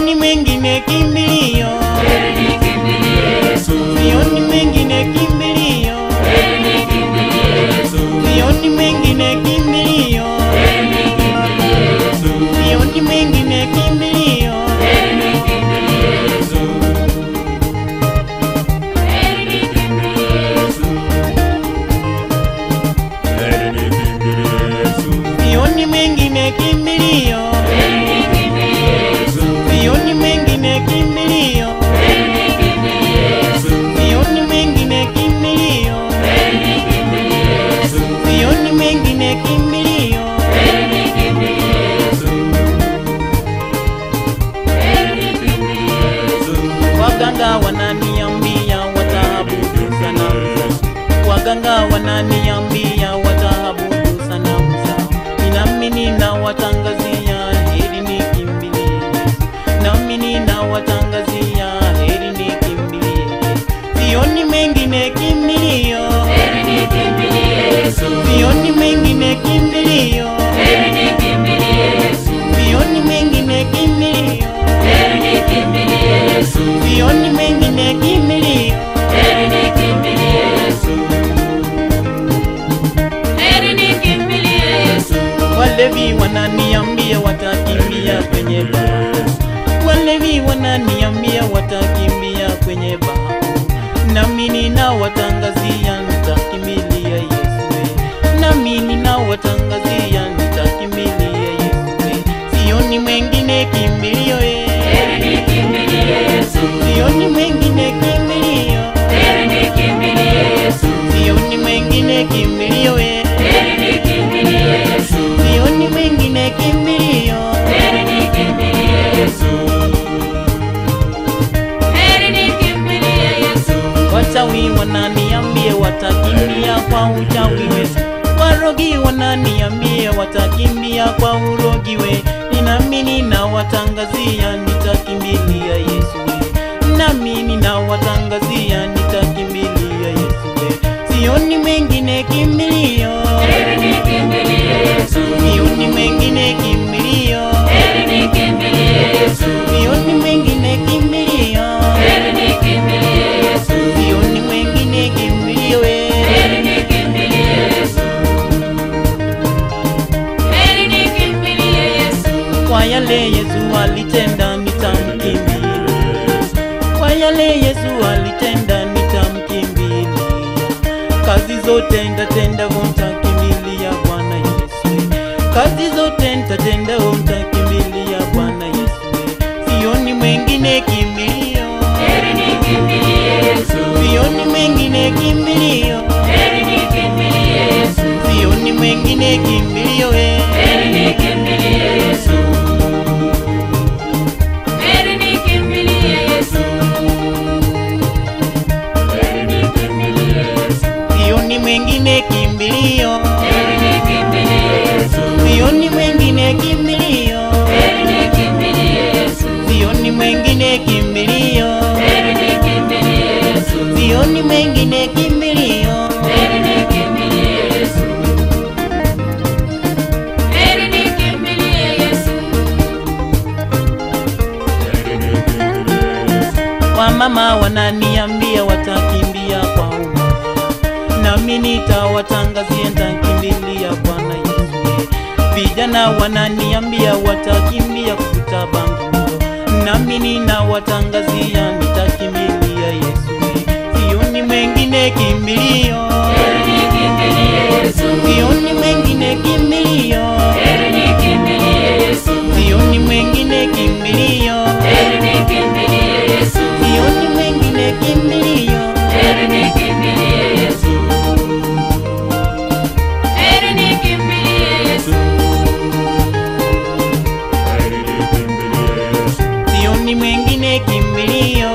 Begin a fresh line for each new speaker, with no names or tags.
sioni mwingine kimbilio, sioni mwingine kimbilio, sioni sioni kwenye baa, walevi wananiambia watakimbia kwenye baa, nami ninawatangazia nitakimbilia Yesu, nami ninawatangazia Wachawi wananiambia watakimbia kwa uchawi we, warogi wananiambie watakimbia kwa urogi we, na watangazia nitakimbilia Yesu we, na watangazia nitakimbilia Yesu sioni mengine kimbilio, yale Yesu alitenda nitamkimbilia, kwa yale Yesu alitenda nitamkimbilia, kazi zote nitatenda nitakimbilia Bwana Yesu, kazi zote nitatenda nitakimbilia Bwana Yesu, sioni mwengine kimbilio,
heri nikimbilie Yesu,
sioni mwengine kimbilio,
heri nikimbilie Yesu,
sioni mwengine kimbilio, wamama wananiambia watakimbia kwa umma, nami nitawatangazia nitakimbilia Bwana Yesu. Vijana wananiambia watakimbia kuvuta bangi, nami ninawatangazia nitakimbilia Yesu. Sioni mwengine kimbilio, sioni mwengine kimbilio,